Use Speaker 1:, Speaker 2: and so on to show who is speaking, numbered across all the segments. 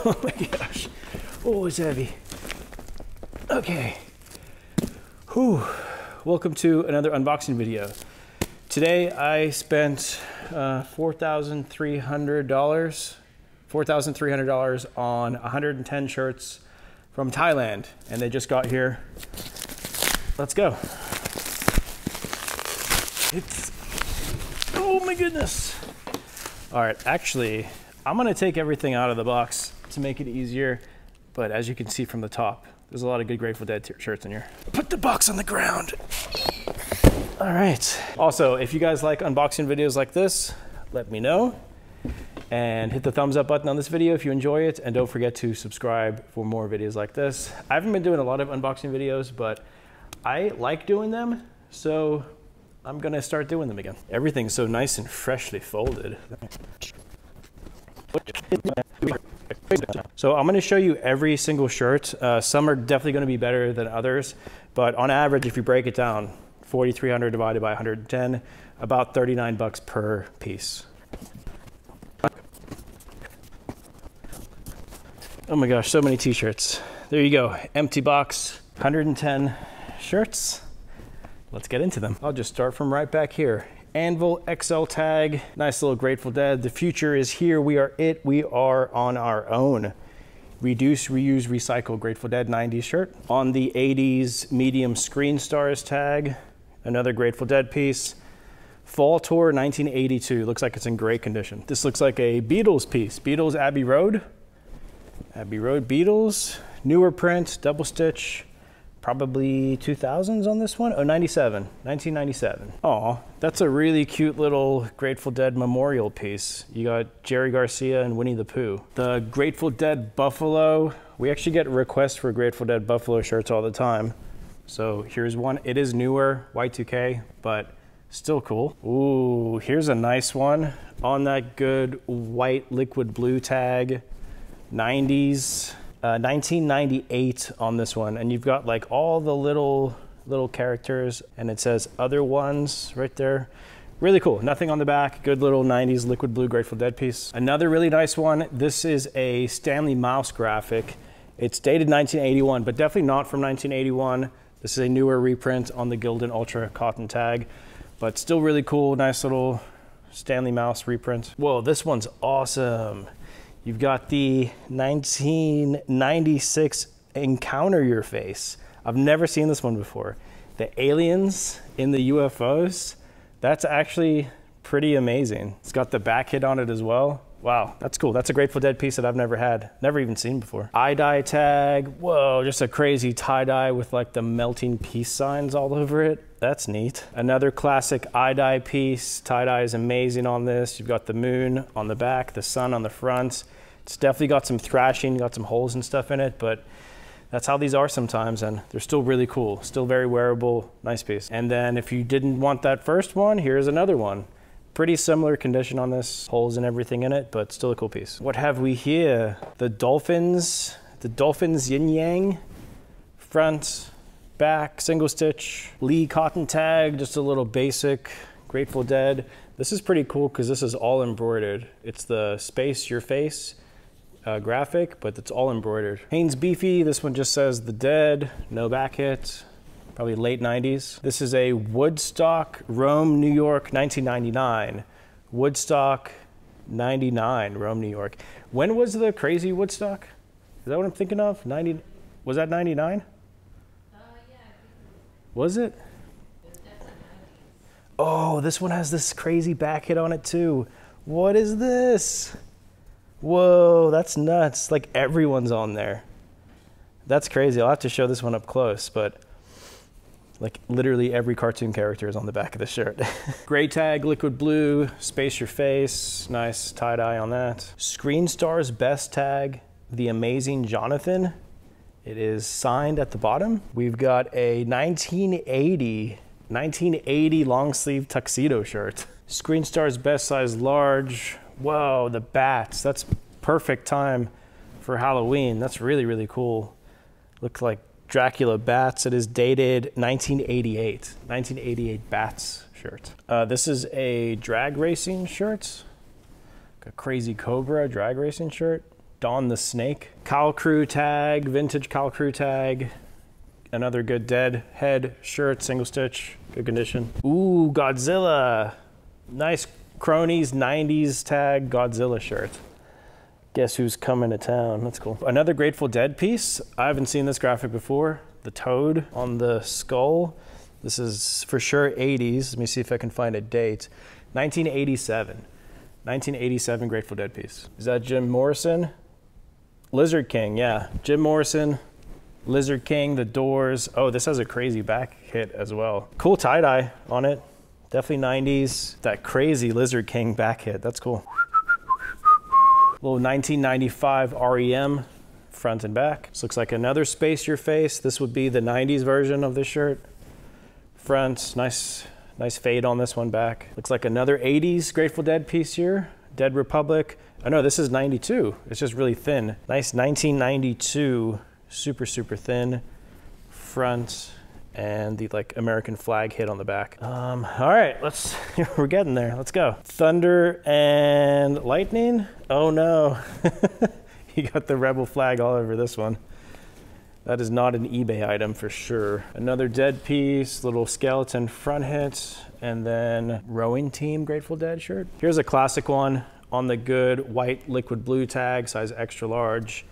Speaker 1: Oh my gosh. Oh, it's heavy. Okay. Whew. Welcome to another unboxing video. Today I spent uh, $4,300, $4,300 on 110 shirts from Thailand and they just got here. Let's go. It's, oh my goodness. All right, actually, I'm gonna take everything out of the box to make it easier. But as you can see from the top, there's a lot of good Grateful Dead shirts in here. Put the box on the ground. All right. Also, if you guys like unboxing videos like this, let me know. And hit the thumbs up button on this video if you enjoy it. And don't forget to subscribe for more videos like this. I haven't been doing a lot of unboxing videos, but I like doing them. So I'm gonna start doing them again. Everything's so nice and freshly folded. So I'm going to show you every single shirt. Uh, some are definitely going to be better than others, but on average, if you break it down, 4,300 divided by 110, about 39 bucks per piece. Oh my gosh, so many t-shirts. There you go, empty box, 110 shirts. Let's get into them. I'll just start from right back here. Anvil XL tag, nice little Grateful Dead. The future is here. We are it. We are on our own. Reduce, reuse, recycle Grateful Dead 90s shirt. On the 80s medium screen stars tag, another Grateful Dead piece. Fall Tour 1982. Looks like it's in great condition. This looks like a Beatles piece. Beatles Abbey Road. Abbey Road Beatles. Newer print, double stitch probably 2000s on this one. Oh, 97, 1997. Oh, that's a really cute little Grateful Dead memorial piece. You got Jerry Garcia and Winnie the Pooh. The Grateful Dead Buffalo. We actually get requests for Grateful Dead Buffalo shirts all the time. So here's one. It is newer, Y2K, but still cool. Ooh, here's a nice one on that good white liquid blue tag. 90s 1998 uh, on this one, and you've got like all the little little characters, and it says other ones right there. Really cool. Nothing on the back. Good little 90s liquid blue Grateful Dead piece. Another really nice one. This is a Stanley Mouse graphic. It's dated 1981, but definitely not from 1981. This is a newer reprint on the Gildan Ultra cotton tag, but still really cool. Nice little Stanley Mouse reprint. Whoa, this one's awesome. You've got the 1996 Encounter Your Face. I've never seen this one before. The aliens in the UFOs, that's actually pretty amazing. It's got the back hit on it as well. Wow, that's cool. That's a Grateful Dead piece that I've never had, never even seen before. Eye dye tag. Whoa, just a crazy tie dye with like the melting peace signs all over it. That's neat. Another classic eye dye piece. Tie dye is amazing on this. You've got the moon on the back, the sun on the front. It's definitely got some thrashing, got some holes and stuff in it, but that's how these are sometimes and they're still really cool still very wearable nice piece and then if you didn't want that first one here's another one pretty similar condition on this holes and everything in it but still a cool piece. What have we here? The dolphins the dolphins yin yang. Front back single stitch lee cotton tag just a little basic grateful dead. This is pretty cool because this is all embroidered. It's the space your face uh, graphic, but it's all embroidered. Hanes Beefy, this one just says The Dead, no back hit, probably late 90s. This is a Woodstock, Rome, New York, 1999. Woodstock 99, Rome, New York. When was the crazy Woodstock? Is that what I'm thinking of? 90, was that 99? Uh, yeah, was it? Oh, this one has this crazy back hit on it too. What is this? Whoa, that's nuts. Like everyone's on there. That's crazy. I'll have to show this one up close, but like literally every cartoon character is on the back of the shirt. Gray tag, liquid blue, space your face, nice tie dye on that. Screen Stars best tag, the amazing Jonathan. It is signed at the bottom. We've got a 1980, 1980 long sleeve tuxedo shirt. Screen Stars best size large, Whoa, the bats. That's perfect time for Halloween. That's really, really cool. Looks like Dracula bats. It is dated 1988. 1988 bats shirt. Uh, this is a drag racing shirt. A crazy Cobra drag racing shirt. Don the Snake. Kyle Crew tag, vintage Kyle Crew tag. Another good dead head shirt, single stitch, good condition. Ooh, Godzilla. Nice cronies 90s tag Godzilla shirt. Guess who's coming to town? That's cool. Another Grateful Dead piece. I haven't seen this graphic before. The toad on the skull. This is for sure 80s. Let me see if I can find a date. 1987. 1987 Grateful Dead piece. Is that Jim Morrison? Lizard King, yeah. Jim Morrison, Lizard King, The Doors. Oh, this has a crazy back hit as well. Cool tie dye on it. Definitely 90s. That crazy Lizard King back hit. That's cool. Little 1995 REM front and back. This looks like another Space Your Face. This would be the 90s version of this shirt. Front, nice, nice fade on this one back. Looks like another 80s Grateful Dead piece here. Dead Republic. Oh no, this is 92. It's just really thin. Nice 1992, super, super thin front and the like American flag hit on the back. Um, all right, let's, we're getting there. Let's go. Thunder and lightning. Oh no. you got the rebel flag all over this one. That is not an eBay item for sure. Another dead piece, little skeleton front hit, and then rowing team Grateful Dead shirt. Here's a classic one on the good white liquid blue tag, size extra large.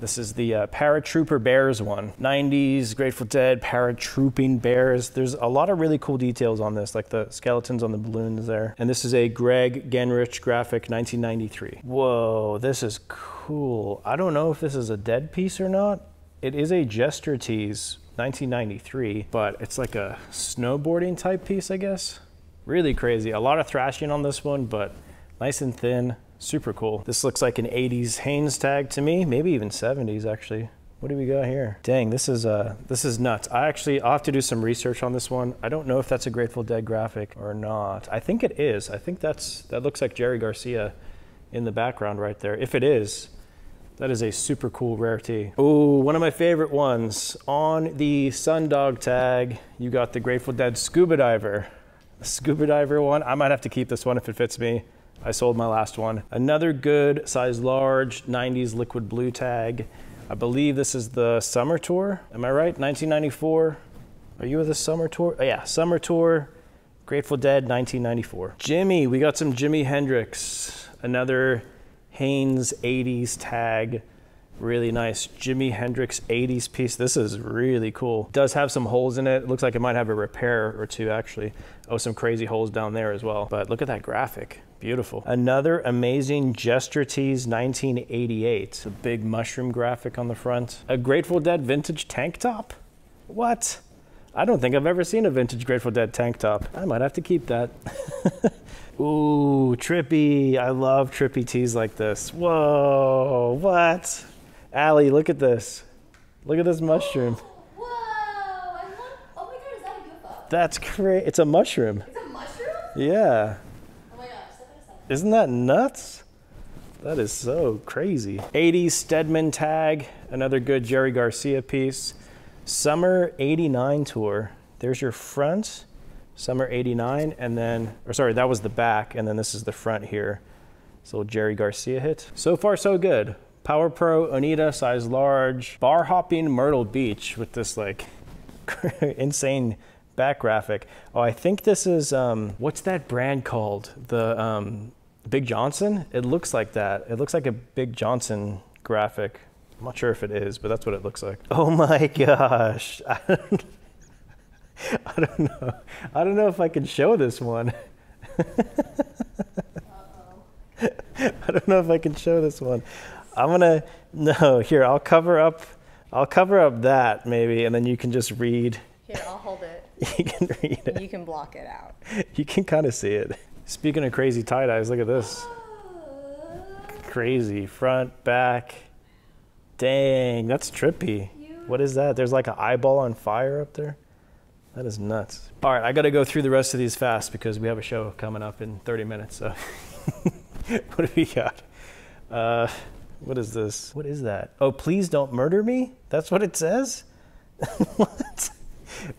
Speaker 1: This is the uh, Paratrooper Bears one. 90s Grateful Dead paratrooping bears. There's a lot of really cool details on this, like the skeletons on the balloons there. And this is a Greg Genrich graphic 1993. Whoa, this is cool. I don't know if this is a dead piece or not. It is a Jester Tees 1993, but it's like a snowboarding type piece, I guess. Really crazy. A lot of thrashing on this one, but nice and thin. Super cool. This looks like an 80s Hanes tag to me, maybe even 70s actually. What do we got here? Dang, this is uh, this is nuts. I actually I'll have to do some research on this one. I don't know if that's a Grateful Dead graphic or not. I think it is. I think that's that looks like Jerry Garcia in the background right there. If it is, that is a super cool rarity. Oh, one of my favorite ones. On the Sundog tag, you got the Grateful Dead Scuba Diver. scuba Diver one. I might have to keep this one if it fits me. I sold my last one. Another good size large 90s liquid blue tag. I believe this is the summer tour. Am I right? 1994. Are you with the summer tour? Oh, yeah, summer tour. Grateful Dead 1994. Jimmy, we got some Jimi Hendrix. Another Hanes 80s tag. Really nice Jimi Hendrix 80s piece. This is really cool. Does have some holes in it. Looks like it might have a repair or two actually. Oh, some crazy holes down there as well. But look at that graphic. Beautiful. Another amazing Jester Tees 1988. A big mushroom graphic on the front. A Grateful Dead vintage tank top? What? I don't think I've ever seen a vintage Grateful Dead tank top. I might have to keep that. Ooh, trippy. I love trippy tees like this. Whoa, what? Allie, look at this. Look at this mushroom.
Speaker 2: Whoa! I love, oh my god, is that a UFO?
Speaker 1: That's crazy. It's a mushroom.
Speaker 2: It's a mushroom?
Speaker 1: Yeah.
Speaker 2: Isn't
Speaker 1: that nuts? That is so crazy. 80s Stedman tag, another good Jerry Garcia piece. Summer 89 tour. There's your front, summer 89, and then, or sorry, that was the back, and then this is the front here. So Jerry Garcia hit. So far, so good. Power Pro Oneita, size large. Bar hopping Myrtle Beach with this like insane back graphic. Oh, I think this is, um, what's that brand called? The, um, Big Johnson? It looks like that. It looks like a Big Johnson graphic. I'm not sure if it is, but that's what it looks like. Oh my gosh. I don't, I don't know. I don't know if I can show this one. I don't know if I can show this one. I'm gonna no, here, I'll cover up I'll cover up that maybe and then you can just read.
Speaker 2: Here, I'll hold it.
Speaker 1: You can read it.
Speaker 2: You can block it out.
Speaker 1: You can kind of see it. Speaking of crazy tie dyes, look at this. Crazy front, back. Dang, that's trippy. What is that? There's like an eyeball on fire up there. That is nuts. All right, I got to go through the rest of these fast because we have a show coming up in 30 minutes. So, what do we got? Uh, what is this? What is that? Oh, please don't murder me? That's what it says? what?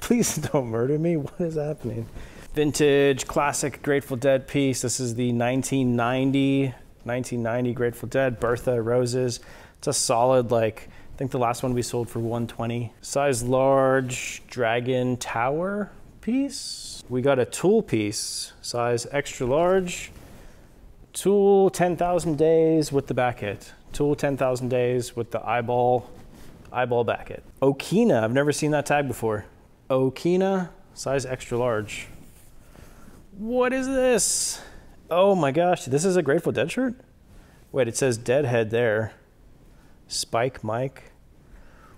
Speaker 1: Please don't murder me? What is happening? Vintage classic Grateful Dead piece. This is the 1990 1990 Grateful Dead, Bertha Roses. It's a solid, like, I think the last one we sold for 120. Size large Dragon Tower piece. We got a tool piece, size extra large. Tool 10,000 days with the back hit. Tool 10,000 days with the eyeball, eyeball back hit. Okina, I've never seen that tag before. Okina, size extra large. What is this? Oh my gosh, this is a Grateful Dead shirt? Wait, it says Deadhead there. Spike Mike.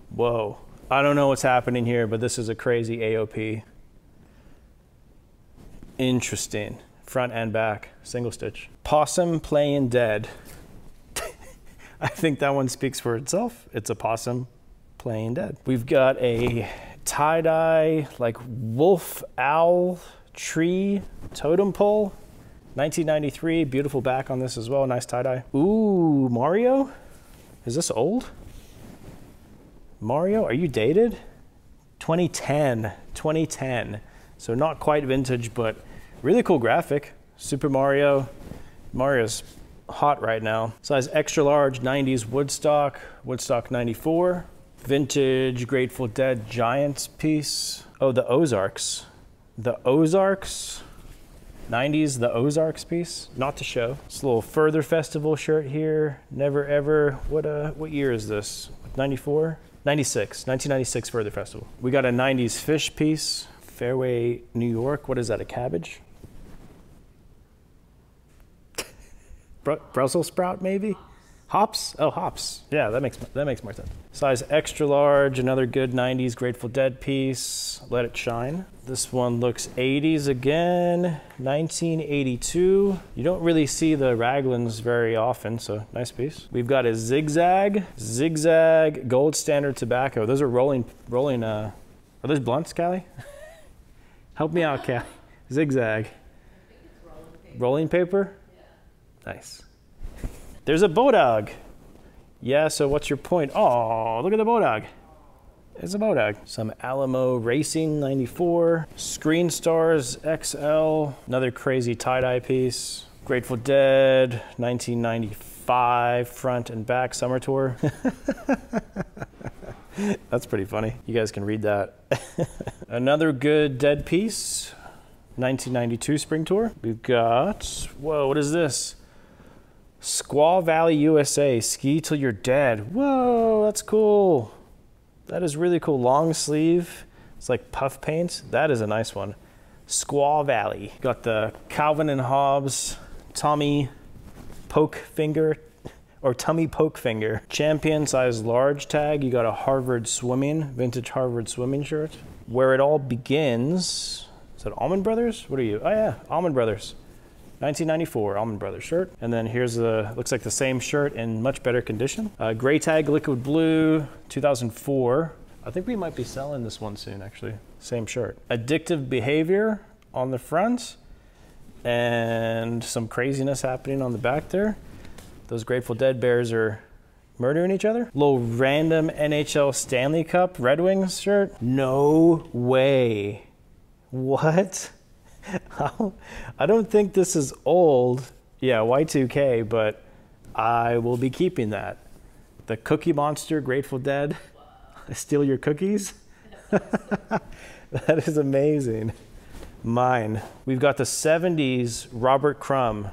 Speaker 1: Whoa. I don't know what's happening here, but this is a crazy AOP. Interesting. Front and back, single stitch. Possum playing dead. I think that one speaks for itself. It's a possum playing dead. We've got a tie dye, like wolf owl tree totem pole. 1993, beautiful back on this as well. Nice tie dye. Ooh, Mario? Is this old? Mario, are you dated? 2010, 2010. So not quite vintage, but really cool graphic. Super Mario. Mario's hot right now. Size extra large, 90s Woodstock, Woodstock 94. Vintage Grateful Dead Giants piece. Oh, the Ozarks. The Ozarks. 90s, the Ozarks piece, not to show. A little further festival shirt here. Never ever. What uh what year is this? 94? 96. 1996 Further Festival. We got a 90s fish piece. Fairway, New York. What is that? A cabbage? Br- Brussels sprout maybe? Hops? Oh, hops. Yeah, that makes that makes more sense. Size extra large, another good 90s Grateful Dead piece. Let it shine. This one looks 80s again, 1982. You don't really see the Raglans very often, so nice piece. We've got a zigzag, zigzag gold standard tobacco. Those are rolling, rolling. Uh, are those blunts, Callie? Help me out, Callie. Zigzag. Rolling paper. Yeah. Nice. There's a Bodog. Yeah, so what's your point? Oh, look at the Bodog. It's a Bodog. Some Alamo Racing 94. Screen Stars XL. Another crazy tie-dye piece. Grateful Dead 1995 front and back summer tour. That's pretty funny. You guys can read that. Another good Dead piece. 1992 spring tour. We've got, whoa, what is this? Squaw Valley, USA. Ski till you're dead. Whoa, that's cool. That is really cool. Long sleeve. It's like puff paint. That is a nice one. Squaw Valley. Got the Calvin and Hobbes Tommy poke finger or tummy poke finger. Champion size large tag. You got a Harvard swimming, vintage Harvard swimming shirt. Where it all begins. Is that Allman Brothers? What are you? Oh yeah, Allman Brothers. 1994 Allman Brothers shirt. And then here's the, looks like the same shirt in much better condition. Uh, gray tag liquid blue, 2004. I think we might be selling this one soon actually. Same shirt. Addictive behavior on the front and some craziness happening on the back there. Those Grateful Dead bears are murdering each other. Little random NHL Stanley Cup Red Wings shirt. No way. What? I don't think this is old. Yeah, Y2K, but I will be keeping that. The Cookie Monster Grateful Dead. Steal your cookies. that is amazing. Mine. We've got the 70s Robert Crumb.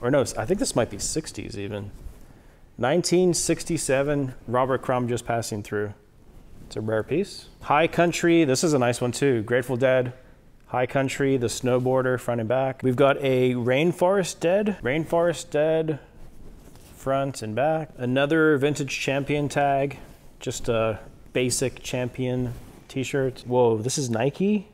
Speaker 1: Or no, I think this might be 60s even. 1967 Robert Crumb just passing through. It's a rare piece. High Country, this is a nice one too. Grateful Dead. High Country, the snowboarder, front and back. We've got a Rainforest Dead, Rainforest Dead, front and back. Another vintage champion tag, just a basic champion t-shirt. Whoa, this is Nike?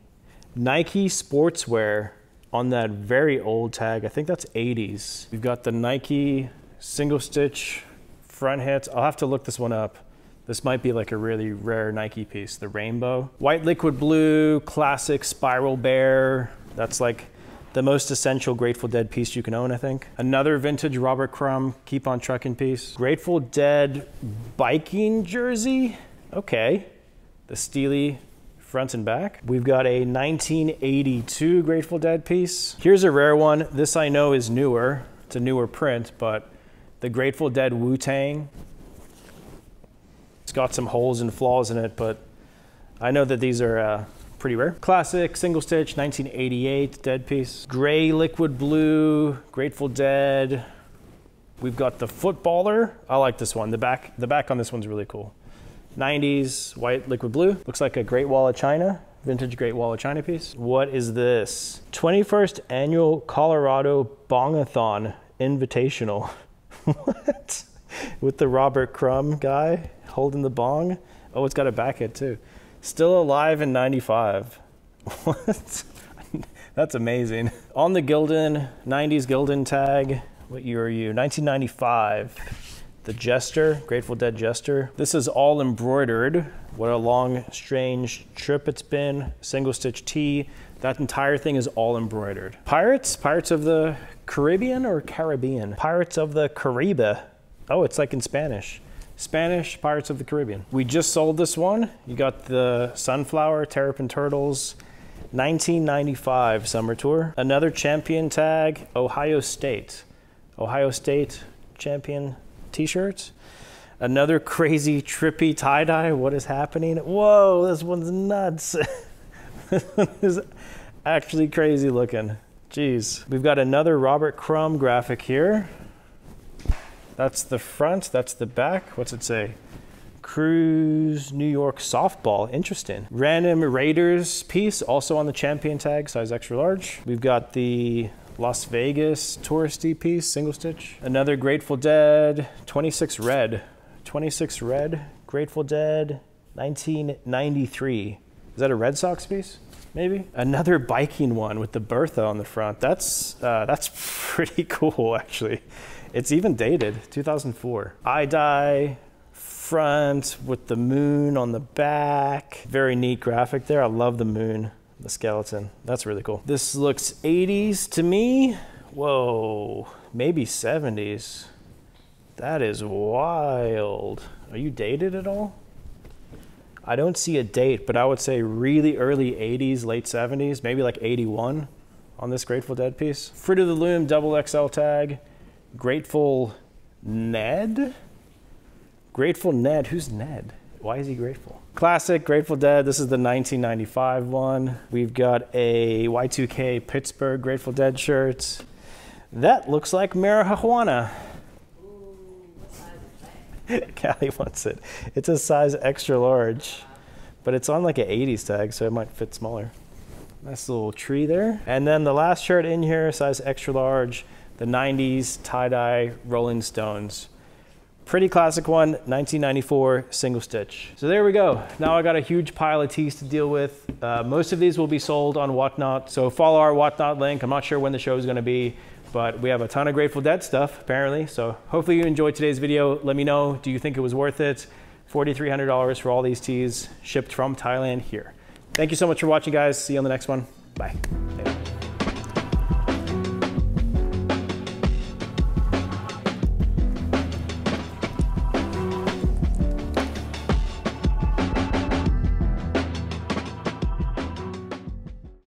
Speaker 1: Nike sportswear on that very old tag. I think that's 80s. We've got the Nike single stitch front hits. I'll have to look this one up. This might be like a really rare Nike piece, the rainbow. White liquid blue, classic spiral bear. That's like the most essential Grateful Dead piece you can own, I think. Another vintage Robert Crumb, keep on trucking piece. Grateful Dead biking jersey. Okay. The Stealie front and back. We've got a 1982 Grateful Dead piece. Here's a rare one. This I know is newer. It's a newer print, but the Grateful Dead Wu Tang. Got some holes and flaws in it, but I know that these are uh, pretty rare. Classic single stitch, 1988 dead piece. Gray liquid blue, Grateful Dead. We've got the footballer. I like this one. The back, the back on this one's really cool. 90s white liquid blue. Looks like a Great Wall of China, vintage Great Wall of China piece. What is this? 21st annual Colorado Bongathon Invitational. what? With the Robert Crumb guy holding the bong. Oh, it's got a back hit too. Still alive in 95. What? That's amazing. On the Gildan, 90s Gildan tag. What year are you? 1995. The Jester, Grateful Dead Jester. This is all embroidered. What a long, strange trip it's been. Single stitch tee. That entire thing is all embroidered. Pirates? Pirates of the Caribbean or Caribbean? Pirates of the Caribe. Oh, it's like in Spanish. Spanish Pirates of the Caribbean. We just sold this one. You got the Sunflower Terrapin Turtles 1995 Summer Tour. Another champion tag, Ohio State. Ohio State champion t-shirts. Another crazy trippy tie-dye. What is happening? Whoa, this one's nuts. this one is actually crazy looking. Jeez. We've got another Robert Crumb graphic here. That's the front, that's the back. What's it say? Cruise New York softball. Interesting. Random Raiders piece, also on the champion tag, size extra large. We've got the Las Vegas touristy piece, single stitch. Another Grateful Dead, 26 red. 26 red, Grateful Dead, 1993. Is that a Red Sox piece? Maybe another biking one with the Bertha on the front. That's uh, that's pretty cool, actually. It's even dated, 2004. I die front with the moon on the back. Very neat graphic there. I love the moon, the skeleton. That's really cool. This looks 80s to me. Whoa, maybe 70s. That is wild. Are you dated at all? I don't see a date, but I would say really early 80s, late 70s, maybe like 81 on this Grateful Dead piece. Fruit of the Loom double XL tag. Grateful Ned? Grateful Ned. Who's Ned? Why is he grateful? Classic Grateful Dead. This is the 1995 one. We've got a Y2K Pittsburgh Grateful Dead shirt. That looks like marijuana. Callie wants it. It's a size extra large, but it's on like an 80s tag, so it might fit smaller. Nice little tree there. And then the last shirt in here, size extra large the 90s tie-dye Rolling Stones. Pretty classic one, 1994 single stitch. So there we go. Now I got a huge pile of tees to deal with. Uh, most of these will be sold on Whatnot. So follow our Whatnot link. I'm not sure when the show is gonna be, but we have a ton of Grateful Dead stuff apparently. So hopefully you enjoyed today's video. Let me know, do you think it was worth it? $4,300 for all these tees shipped from Thailand here. Thank you so much for watching guys. See you on the next one. Bye.